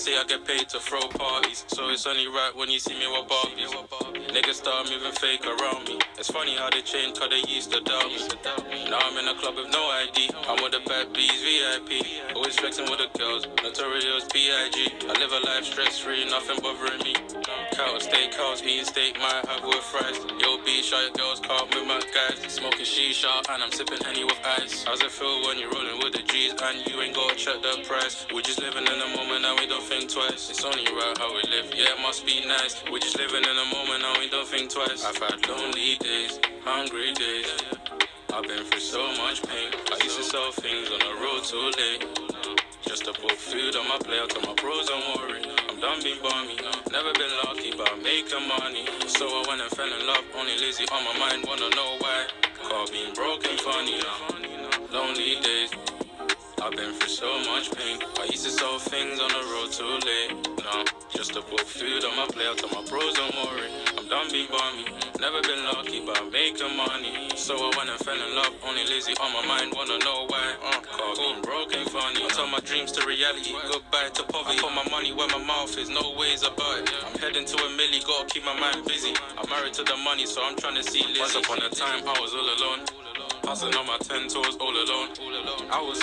say I get paid to throw parties, so it's only right when you see me with Barbies. Niggas start moving fake around me. It's funny how they change, cause they used to doubt me. Now I'm in a club with no ID. I'm with the bad bees, VIP. Always flexing with the girls, notorious B.I.G. I live a life stress free, nothing bothering me. Cow, steakhouse, eating steak, might have with fries. Yo, B, shot girls, car with my guys. Smoking shisha, and I'm sipping Henny with ice. How's it feel when you're rolling with the G's and you ain't gotta check the price? We're just living in the moment and think twice. It's only right how we live, yeah, it must be nice. We're just living in the moment and we don't think twice. I've had lonely days, hungry days. I've been through so much pain. I used to sell things on the road too late. Just to put food on my plate, I tell my bros don't worry. I'm done being balmy. Never been lucky, but I'm making money. So I went and fell in love, only lazy on my mind, wanna know why. Car being broken funny, lonely days. I've been through so much pain. I used to sell things on the road too late. Now, just to put food on my plate, tell my bros don't worry. I'm done being balmy. Never been lucky, but I'm making money. So I went and fell in love, only lazy on my mind, wanna know why. Uh, car being broken funny. I turn my dreams to reality. Goodbye to poverty. I put my money where my mouth is, no ways about it. I'm heading to a milli, gotta keep my mind busy. I'm married to the money, so I'm trying to see Lizzie. Once upon a time, I was all alone. Passing on my ten toes all alone. I was